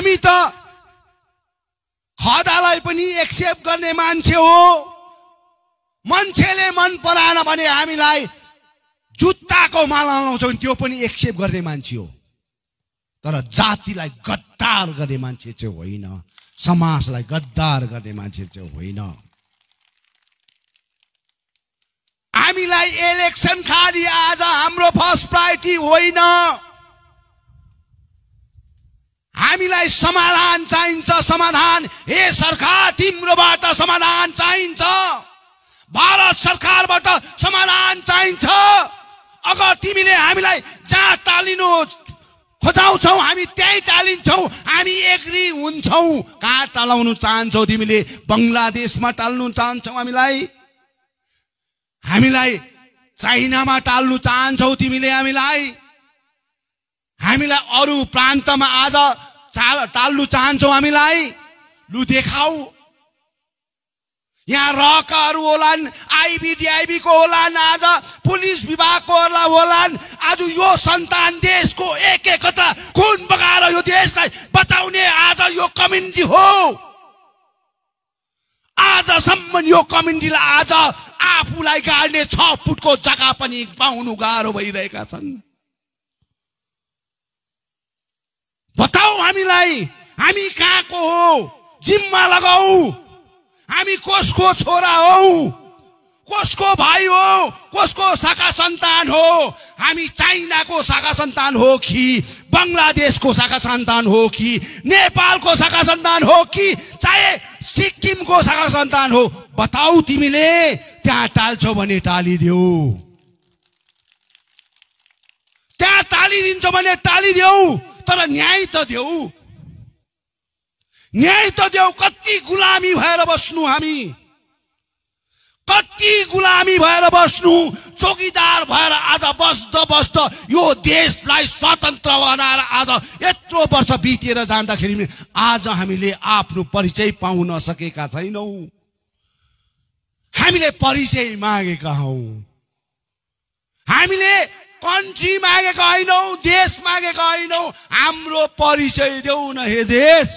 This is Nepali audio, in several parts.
हामी त खदालाई पनि एक्सेप्ट गर्ने मान्छे हो। मान्छेले मन पराएन भने हामीलाई जुत्ताको माला लाउँछ त्यो पनि एक्सेप्ट गर्ने मान्छे हो। तर जातिलाई गद्दार गर्ने मान्छे चाहिँ होइन। समाजलाई गद्दार गर्ने मान्छे चाहिँ होइन। हामीलाई इलेक्सन खाली आज हाम्रो फर्स्ट प्रायोरिटी होइन। हामीलाई समाधान चाहिन्छ समाधान। हे सरकार तिम्रोबाट समाधान चाहिन्छ। भारत सरकारबाट समाधान चाहिन्छ। अगर तिमीले हामीलाई जहाँ टालिनु खोजाउँछौ हामी त्यहीँ टालिन्छौ हामी एग्री हुन्छौ। कहाँ टालाउनु चाहन्छौ तिमीले? बङ्गलादेशमा टाल्नु चाहन्छौ हामीलाई? हामीलाई चाइनामा टाल्नु चाहन्छौ तिमीले हामीलाई? हामीलाई अरू प्रान्तमा आज चाल टाल्नु चाहन्छौ हामीलाई। लु देखाऊ। यहाँ रकाहरू होलान् आइबिडिआइबीको होलान् आज पुलिस विभागको होलान्। आज यो सन्तान देशको एक एकत्र खुन बगाएर यो देशलाई बताउने आज यो कम्युनिटी हो। आजसम्म यो कम्युनिटीलाई आज आफूलाई गाड्ने छ फुटको जग्गा पनि पाउनु गाह्रो भइरहेका छन् बताऊ हामीलाई हामी कहाँको हो? जिम्मा लगाऊ। हामी कसको छोरा हौ? कसको भाइ हो? कसको शाखा सन्तान हो? हामी चाइनाको शाखा सन्तान हो कि बङ्गलादेशको शाखा सन्तान हो कि नेपालको शाखा सन्तान हो कि चाहे सिक्किमको शाखा सन्तान हो? बताऊ तिमीले त्यहाँ टाल्छौ भने टालिदेऊ। त्यहाँ टालिदिन्छौ भने टालिदेऊ। तर न्याय त देऊ। न्याय त देऊ कति गुलामी भएर बस्नु हामी। कति गुलामी भएर बस्नु चौकीदार भएर आज बस्दा बस्दा यो देशलाई स्वतन्त्र बनाएर आज यत्रो वर्ष बितेर जाँदाखेरि आज हामीले आफ्नो परिचय पाउन सकेका छैनौँ। हामीले परिचय मागेका हौ। हामीले कन्ट्री मागेका होइनौ देश मागेका होइनौ हाम्रो परिचय देऊ न हे देश।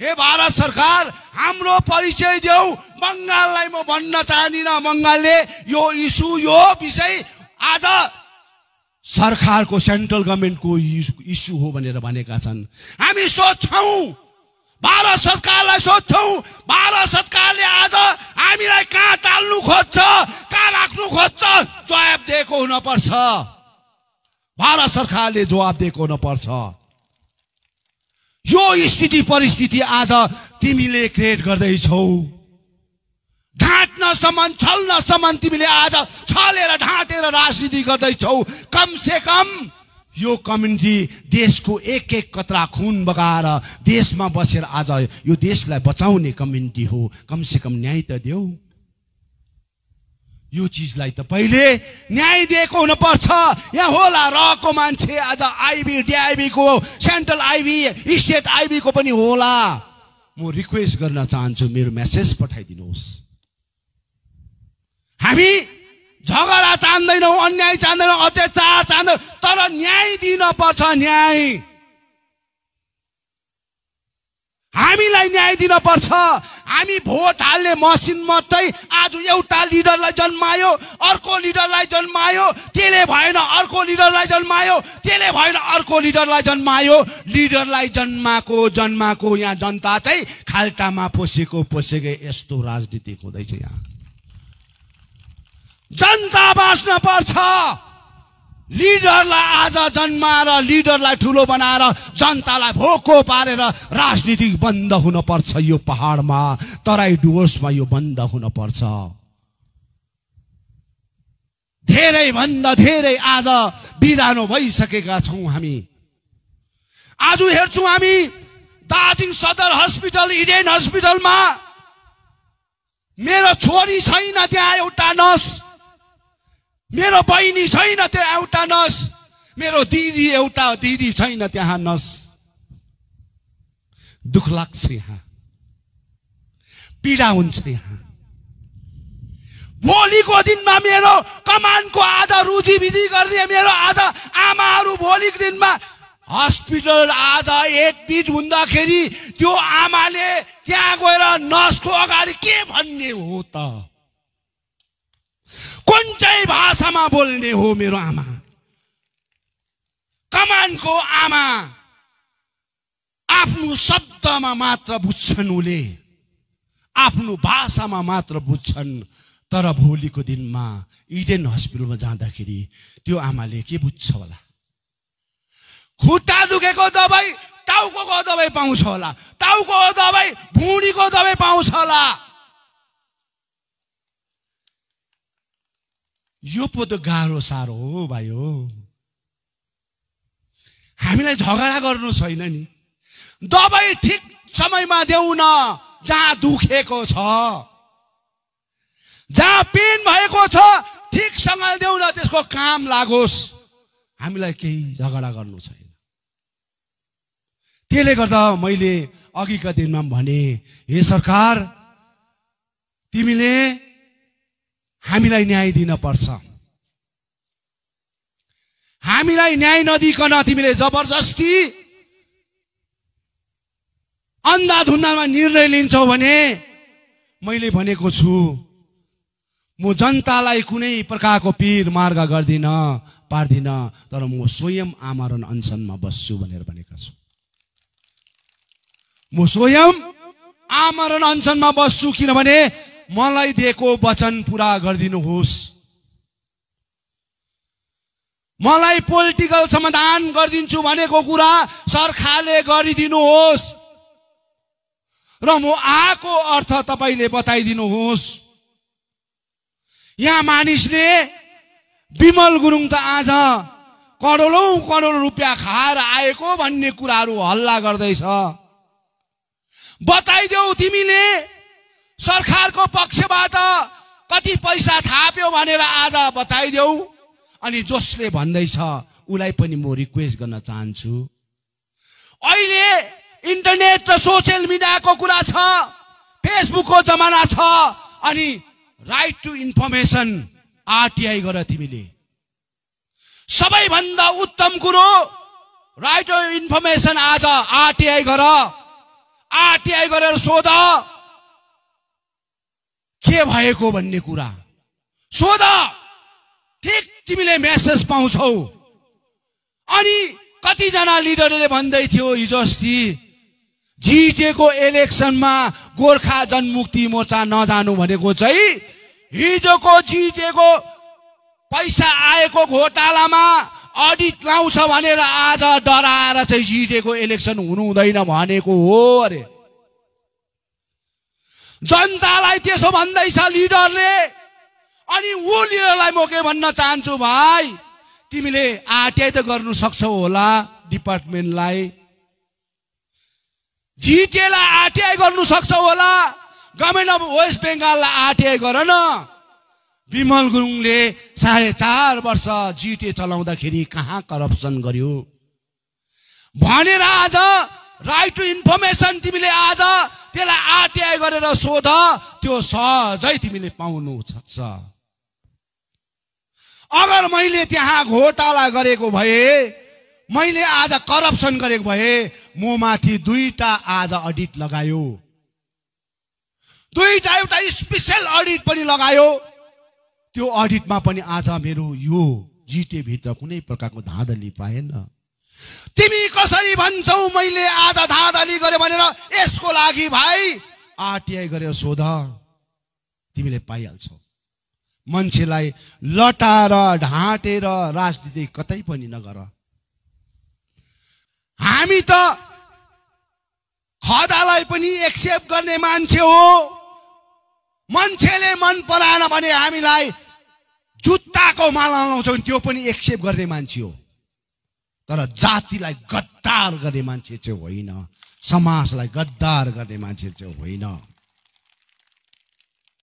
हे भारत सरकार हाम्रो परिचय देऊ। बङ्गाललाई म भन्न चाहदिनँ बङ्गालले यो इस्यु यो विषय आज सरकारको सेन्ट्रल गभर्मेन्टको इस्यु हो भनेर भनेका छन्। हामी सोध्छौँ भारत सरकारलाई सोध्छौँ। भारत सरकारले आज हामीलाई कहाँ टाल्नु खोज्छ कहाँ राख्नु खोज्छ? जवाब दिएको हुनपर्छ। भारत सरकारले जवाब दिएको हुनपर्छ। यो स्थिति परिस्थिति आज तिमीले क्रिएट गर्दैछौ। ढाँट्नसम्म छल्नसम्म तिमीले आज छलेर ढाँटेर राजनीति गर्दैछौ। कम से कम यो कम्युनिटी देशको एक एक कतरा खुन बगाएर देशमा बसेर आज यो देशलाई बचाउने कम्युनिटी हो। कमसे कम न्याय त देऊ। यो चिजलाई त पहिले न्याय दिएको हुनुपर्छ। यहाँ होला रहेको मान्छे आज आइबी डिआइबीको सेन्ट्रल आइबी स्टेट आइबीको पनि होला। म रिक्वेस्ट गर्न चाहन्छु मेरो मेसेज पठाइदिनुहोस्। हामी झगडा चाहँदैनौँ अन्याय चाहँदैनौँ अत्याचार चाहँदैन तर न्याय दिन पर्छ न्याय। हामीलाई न्याय दिन पर्छ हामी भोट हाल्ने मसिन मात्रै आज एउटा लिडरलाई जन्मायो अर्को लिडरलाई जन्मायो त्यसले भएन अर्को लिडरलाई जन्मायो त्यसले भएन अर्को लिडरलाई जन्मायो। लिडरलाई जन्माएको जन्माएको यहाँ जनता चाहिँ खाल्टामा पोसेको पोसेकै यस्तो राजनीतिक हुँदैछ यहाँ। जनता बाँच्न पर्छ। लिडरलाई आज जन्माएर लिडरलाई ठुलो बनाएर जनतालाई भोको पारेर राजनीति बन्द हुन पर्छ यो पहाडमा। तराई डुवर्समा यो बन्द हुन पर्छ। धेरै भन्दा धेरै आज बिरानो भइसकेका छौँ हामी। आज हेर्छौँ हामी दार्जिलिङ सदर हस्पिटल इडेन हस्पिटलमा। मेरो छोरी छैन त्यहाँ एउटा नर्स। मेरो बहिनी छैन त्यहाँ एउटा नर्स मेरो दिदी एउटा दिदी छैन त्यहाँ नर्स दुःख लाग्छ यहाँ। पीडा हुन्छ यहाँ। भोलिको दिनमा मेरो कमानको रुचि विधि गर्ने मेरो आज आमाहरू भोलिको दिनमा हस्पिटल आज एडमिट हुँदाखेरि त्यो आमाले त्यहाँ गएर नर्सको अगाडि के भन्ने हो त? कुन चाहिँ भाषामा बोल्ने हो मेरो आमा? कमानको आमा आफ्नो शब्दमा मात्र बुझ्छन् उसले। आफ्नो भाषामा मात्र बुझ्छन्। तर भोलिको दिनमा इडेन हस्पिटलमा जाँदाखेरि त्यो आमाले के बुझ्छ होला? खुट्टा दुखेको दबाई टाउको दबाई पाउँछ होला। टाउको दबाई भुँडीको दबाई पाउँछ होला। यो पो त गाह्रो साह्रो हो भाइ हो हामीलाई झगडा गर्नु छैन नि। दबाई ठिक समयमा देऊ न जहाँ दुखेको छ जहाँ पेन भएको छ ठिकसँग देऊ न त्यसको काम लागोस्। हामीलाई केही झगडा गर्नु छैन। त्यसले गर्दा मैले अघिका दिनमा भने हे सरकार तिमीले हामीलाई न्याय दिन पर्छ। हामीलाई न्याय नदिकन तिमीले जबरजस्ती अन्धाधुन्दामा निर्णय लिन्छौ भने मैले भनेको छु म जनतालाई कुनै प्रकारको पिर मार्ग गर्दिन पार्दिन तर म स्वयं आमरण अनसनमा बस्छु भनेर भनेका छु। म स्वयं आमरण अनसनमा बस्छु किनभने मलाई दिएको वचन पुरा गरिदिनुहोस्। मलाई पोलिटिकल समाधान गरिदिन्छु भनेको कुरा सरकारले गरिदिनुहोस्। र म आएको अर्थ तपाईँले बताइदिनुहोस्। यहाँ मानिसले विमल गुरुङ त आज करोडौँ करोड रुपियाँ खाएर आएको भन्ने कुराहरू हल्ला गर्दैछ। बताइदेऊ तिमीले सरकारको पक्षबाट कति पैसा थाप्यो भनेर आज बताइदेऊ। अनि जसले भन्दैछ उसलाई पनि म रिक्वेस्ट गर्न चाहन्छु। अहिले इन्टरनेट र सोसियल मिडियाको कुरा छ फेसबुकको जमाना छ अनि राइट टु इन्फर्मेसन आरटिआई गर तिमीले। सबैभन्दा उत्तम कुरो राइट टु इन्फर्मेसन आज आरटिआई गर। आरटिआई गरेर सोध। के भएको भन्ने कुरा? सोध। ठिक तिमीले मेसेज पाउँछौ। अनि कतिजना लिडरले भन्दै थियो हिजो अस्ति जिटिएको इलेक्सनमा गोर्खा जनमुक्ति मोर्चा नजानु भनेको चाहिँ हिजोको जिटिएको पैसा आएको घोटालामा अडिट लाउँछ भनेर आज डराएर चाहिँ जिटिएको इलेक्सन हुनु हुँदैन भनेको हो अरे। जनतालाई त्यसो भन्दैछ लिडरले अनि ऊ लिडरलाई म के भन्न चाहन्छु भाइ तिमीले आरटिआई त गर्नु सक्छौ होला डिपार्टमेन्टलाई। जिटिएलाई आरटिआई गर्नु सक्छौ होला गभर्मेन्ट अफ वेस्ट बेङ्गाललाई आरटिआई गर न। विमल गुरुङले साढे चार वर्ष जिटिए चलाउँदाखेरि कहाँ करप्सन गर्यो? भनेर आज राइट टु इन्फर्मेसन तिमीले आज त्यसलाई आरटिआई गरेर सोध त्यो सहजै तिमीले पाउनु सक्छ। अगर मैले त्यहाँ घोटाला गरेको भए मैले आज करप्सन गरेको भए म माथि दुईटा आज अडिट लगायो। दुईटा एउटा स्पेसल अडिट पनि लगायो। त्यो अडिटमा पनि आज मेरो यो जिटे भित्र कुनै प्रकारको धाँधली पाएन। तिमी कसरी भन्छौ मैले आज धाँधली गरेँ भनेर यसको लागि भाइ? आरटिआई गरेर सोध। तिमीले पाइहाल्छौ। मान्छेलाई लटाएर ढाँटेर राजनीति कतै पनि नगर। हामी त खदालाई पनि एक्सेप्ट गर्ने मान्छे हो। मान्छेले मन पराएन भने हामीलाई जुत्ताको माला लाउँछौँ त्यो पनि एक्सेप्ट गर्ने मान्छे हो। तर जातिलाई गद्दार गर्ने मान्छे चाहिँ होइन समाजलाई गद्दार गर्ने मान्छे चाहिँ होइन।